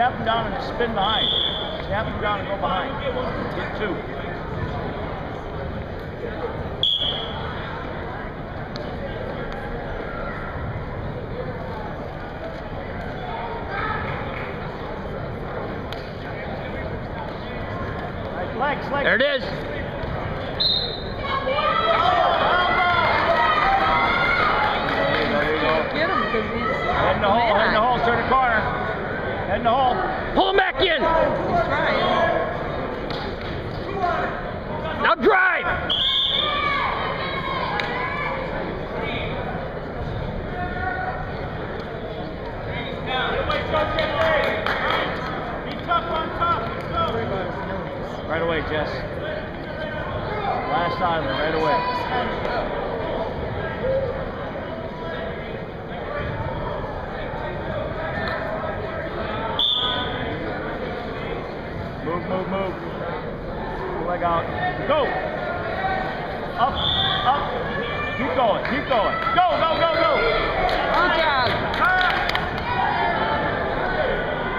on, him down and spin behind. Step him down and go behind. Get two. Legs, legs. There it is. There you go. Get him because he's. Head in the hole, head in the hole, turn the corner. Head in the hole. Pull him back in. Now drive. Right away, Jess. Last island, right away. Move, move, move. Leg out. Go! Up, up. Keep going, keep going. Go, go, go, go! Good job.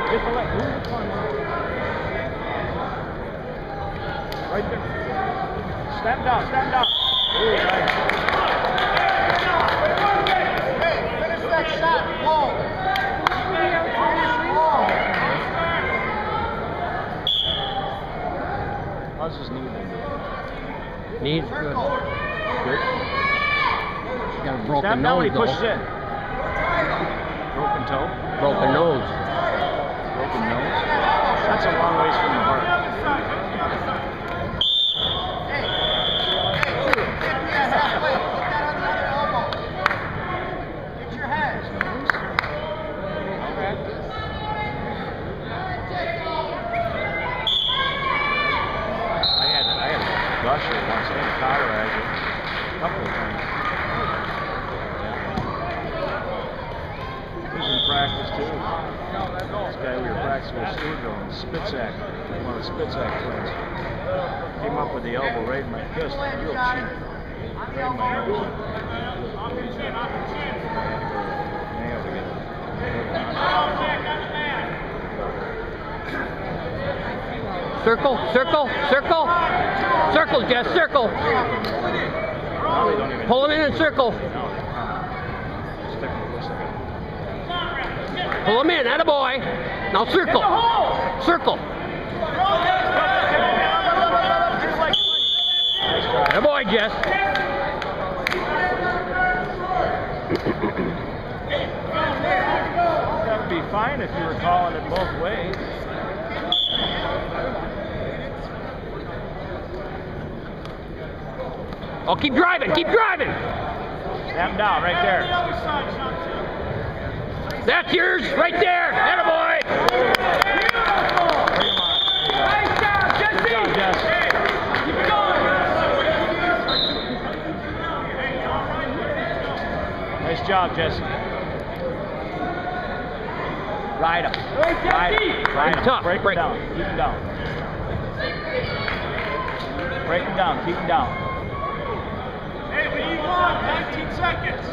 Get the leg. Move the front. Right there. Step down, step down. Ooh, nice. How's his knee been? Knees good. Good. Got a broken when nose he pushes in. Broken toe. Broken nose. Broken nose. That's a long ways from the heart. I had I had a gusher once. I had a cauterizer a couple of times. He was in practice too. This guy we were practicing with Stewartville in Spitzak, one of the Spitzak twins. Came up with the elbow right in my fist, real cheap, right in my nose. Nailed get Circle, circle, circle. Circle, Jess, circle. Now they don't even. Pull him in and circle. No, stick with this thing. Pull him in, that a boy. Now circle. Circle. Attaboy, Jess. That would be fine if you were calling it both ways. Oh, keep driving, keep driving. Snap down right there. That's yours, right there. Attaboy. Nice job, Jesse. Good job, Jess. Keep it going. Nice job, Jesse. Ride him. Ride him. Ride him. Tough. Break him down. Keep him down. Break him down. Keep him down. Hey, we need one. 19 seconds.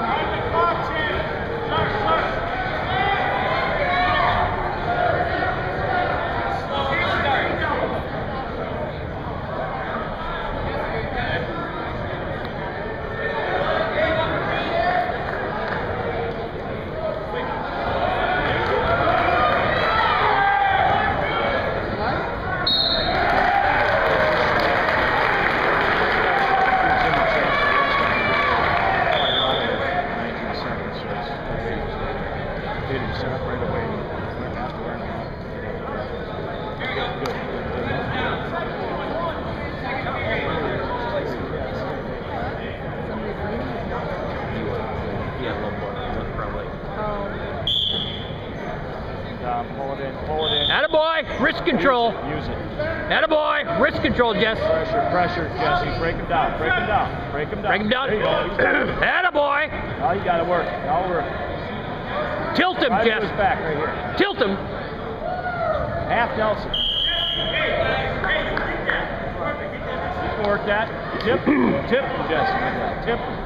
Time the clock's in. Start, start. Wrist control. Use it. Attaboy. Wrist control, Jess. Pressure, pressure, Jesse. Break him down. Break him down. Break him down. Break him down. There you go. He's down. Attaboy. Now you gotta work. Now work. Tilt him, Right Jess. back right here. Tilt him. Half Nelson. Work that. Tip, tip Jesse. Tip him.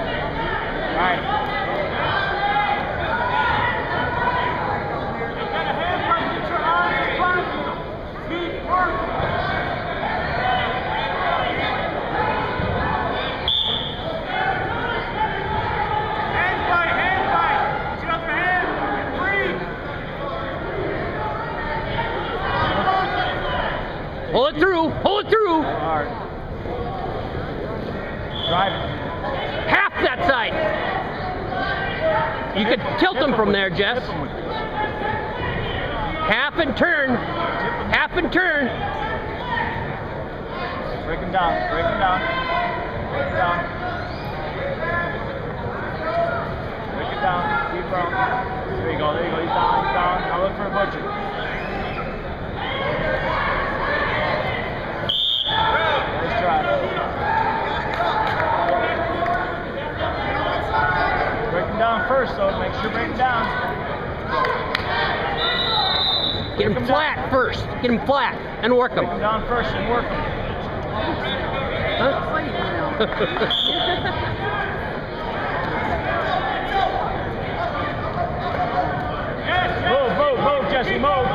All right. Got a hand break, get your arms in front of you. Keep working. Hand fight, hand fight. Use your other hand. Get free. Pull it through. Pull it through. Hard. Drive it. Half that side. You could tilt them from there, Jess. Half and turn. Half and turn. Break them down. Break them down. Break them down. Break it down. Keep going. There you go. There you go. He's down. He's down. Now look for a butcher. Nice try. Break him down first, though. Make sure you break him down. Get him flat first. Get him flat and work him. Down first and work him. Move, move, move, Jesse, move.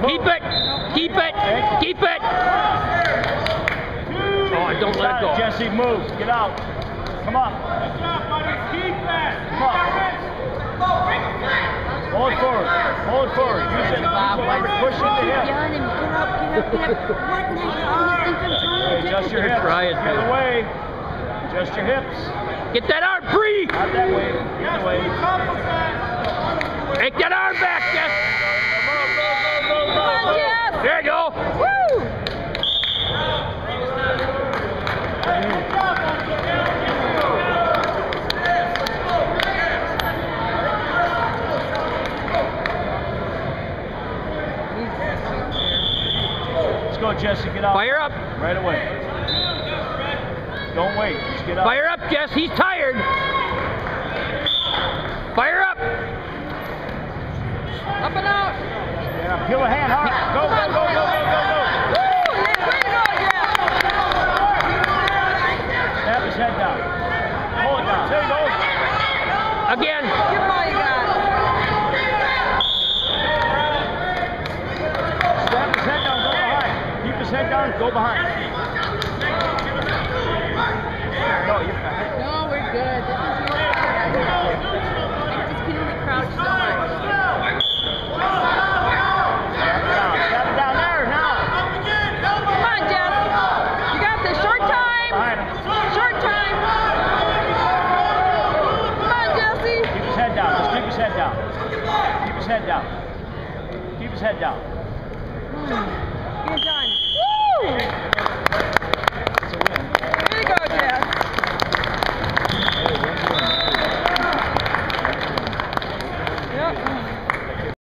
move. Keep it. Keep it. Keep it. Oh, don't let it go. Jesse, move. Get out. Come on. Good job, buddy. Keep that. Come on. Hold it forward. Hold it forward. Use it. Use whatever. Push it to him. Yelling him, get up, get up, get up. What in the hell do you think I'm trying Okay, to do? adjust your hips. Try it, Get too. away. Adjust your hips. Get that arm free. Not that way. Get away. Take that arm back, Jess. Come on, Jeff. There you go. Jesse. Get out. Fire up. Right away. Don't wait. Just get up. Fire up, Jess. He's tired. Fire up. Up and out. Yeah, peel a hand hard. Go, go, go, go, go, go, go. Woo! Way to go, Jeff. Snap his head down. Pull it down. There you go. Again. Give him all you got. Snap his head down. Go behind. Keep his head down. Go behind. No, you're fine. No, we're good. This is your I just can only crouch so much. Snap it down. Snap it down there now. Come on, Jeff. You got this. Short time. Behind him. Short time. Come on, Jesse. Keep his head down. Keep his head down. Keep his head down.